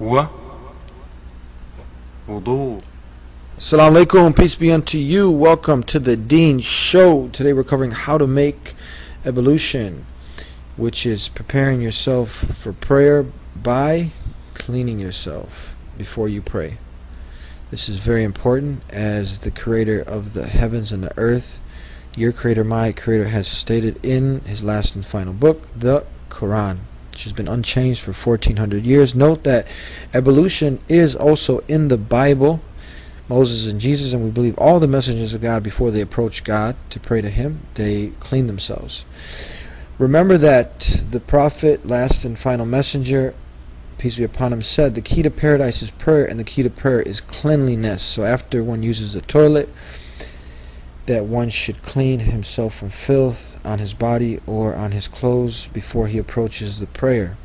و Assalamu alaikum, peace be unto you. Welcome to the Deen Show. Today we're covering how to make ablution, which is preparing yourself for prayer by cleaning yourself before you pray. This is very important as the creator of the heavens and the earth, your creator, my creator, has stated in his last and final book, the Quran which has been unchanged for 1400 years. Note that ablution is also in the Bible. Moses and Jesus, and we believe all the messengers of God before they approach God to pray to Him, they clean themselves. Remember that the prophet, last and final messenger, peace be upon him, said the key to paradise is prayer, and the key to prayer is cleanliness. So after one uses the toilet, that one should clean himself from filth on his body or on his clothes before he approaches the prayer.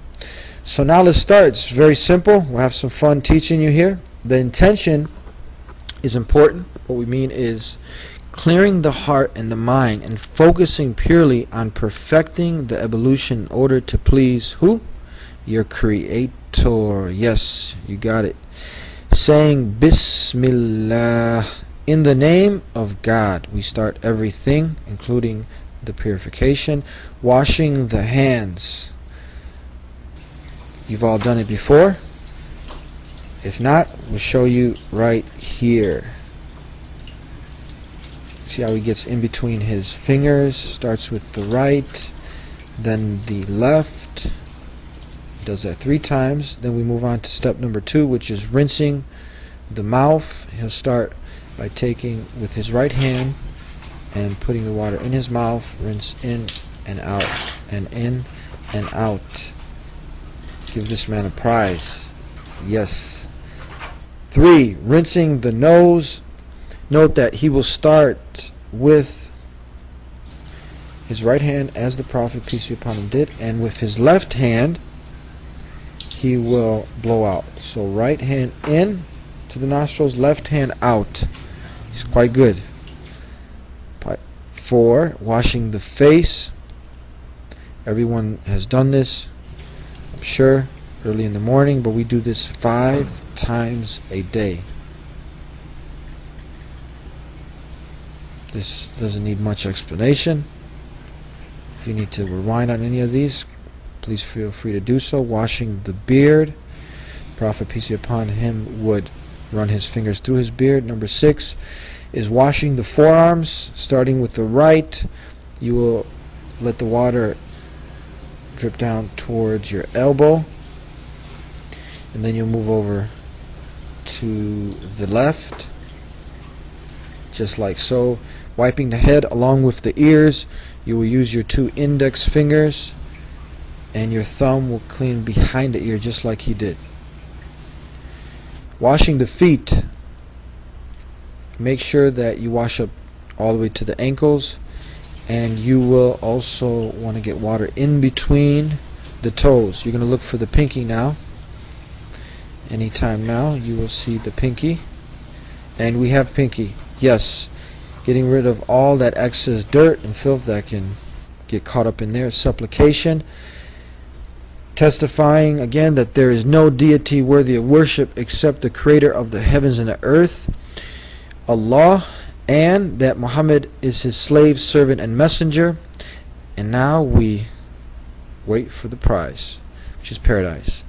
So now let's start. It's very simple. We'll have some fun teaching you here. The intention is important. What we mean is clearing the heart and the mind and focusing purely on perfecting the ablution in order to please who? Your creator. Yes, you got it. Saying Bismillah in the name of God. We start everything, including the purification, washing the hands. You've all done it before. If not, we'll show you right here. See how he gets in between his fingers. Starts with the right, then the left. Does that three times. Then we move on to step number two, which is rinsing the mouth. He'll start by taking with his right hand and putting the water in his mouth. Rinse in and out, and in and out. Give this man a prize. Yes. Three, rinsing the nose. Note that he will start with his right hand as the Prophet, peace be upon him, did, and with his left hand he will blow out. So right hand in to the nostrils, left hand out. He's quite good. Part four, washing the face. Everyone has done this, I'm sure, early in the morning, but we do this five times a day. This doesn't need much explanation. If you need to rewind on any of these, please feel free to do so. Washing the beard. Prophet, peace be upon him, would run his fingers through his beard. Number six is washing the forearms, starting with the right. You will let the water drip down towards your elbow, and then you'll move over to the left, just like so. Wiping the head along with the ears, you will use your two index fingers, and your thumb will clean behind the ear, just like he did. Washing the feet, make sure that you wash up all the way to the ankles and you will also want to get water in between the toes. You're going to look for the pinky now. Anytime now you will see the pinky. And we have pinky. Yes getting rid of all that excess dirt and filth that can get caught up in there. Supplication testifying again that there is no deity worthy of worship except the creator of the heavens and the earth, Allah, and that Muhammad is his slave, servant, and messenger. And now we wait for the prize, which is paradise.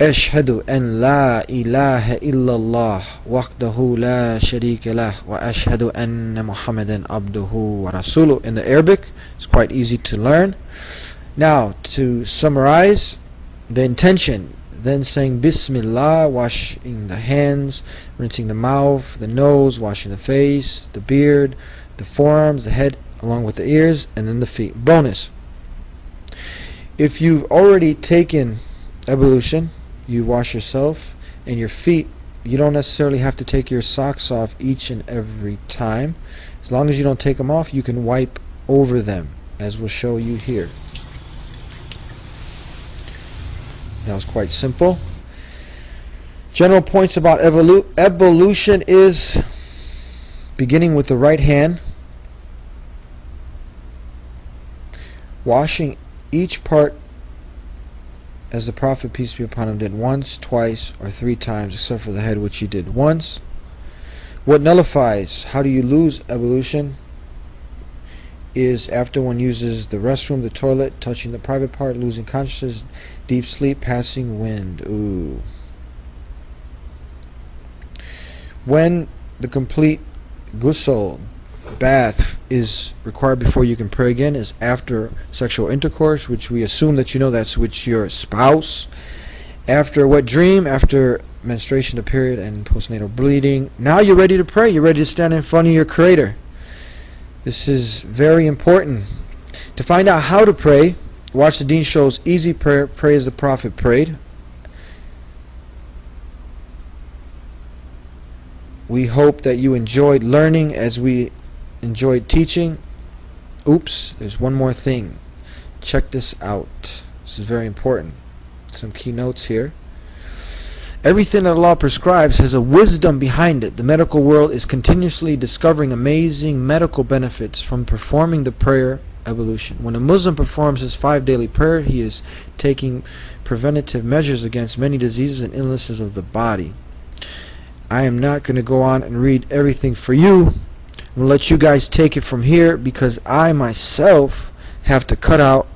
أشهد أن لا إله إلا الله وحده لا شريك له وأشهد أن محمدا عبده ورسوله In the Arabic, it's quite easy to learn. Now, to summarize, the intention then saying Bismillah, washing the hands, rinsing the mouth, the nose, washing the face, the beard, the forearms, the head, along with the ears, and then the feet. Bonus. If you've already taken ablution, you wash yourself, and your feet, you don't necessarily have to take your socks off each and every time. As long as you don't take them off, you can wipe over them, as we'll show you here. That was quite simple. General points about evolu ablution is beginning with the right hand, washing each part as the Prophet, peace be upon him, did once, twice, or three times, except for the head, which he did once. What nullifies, how do you lose ablution? Is after one uses the restroom, the toilet, touching the private part, losing consciousness, deep sleep, passing wind. Ooh. When the complete ghusl, bath, is required before you can pray again is after sexual intercourse, which we assume that you know that's with your spouse. After what dream, after menstruation, the period, and postnatal bleeding. Now you're ready to pray. You're ready to stand in front of your Creator. This is very important. To find out how to pray, watch the Deen Show's Easy Prayer, Pray as the Prophet Prayed. We hope that you enjoyed learning as we enjoyed teaching. Oops, there's one more thing. Check this out. This is very important. Some key notes here. Everything that Allah prescribes has a wisdom behind it. The medical world is continuously discovering amazing medical benefits from performing the prayer ablution. When a Muslim performs his five daily prayer, he is taking preventative measures against many diseases and illnesses of the body. I am not going to go on and read everything for you. I'm going to let you guys take it from here because I myself have to cut out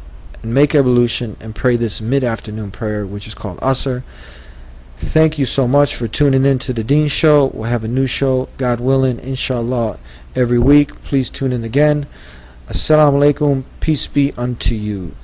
and make ablution and pray this mid-afternoon prayer which is called Asr. Thank you so much for tuning in to the Deen Show. We'll have a new show, God willing, inshallah, every week. Please tune in again. Assalamu alaikum. Peace be unto you.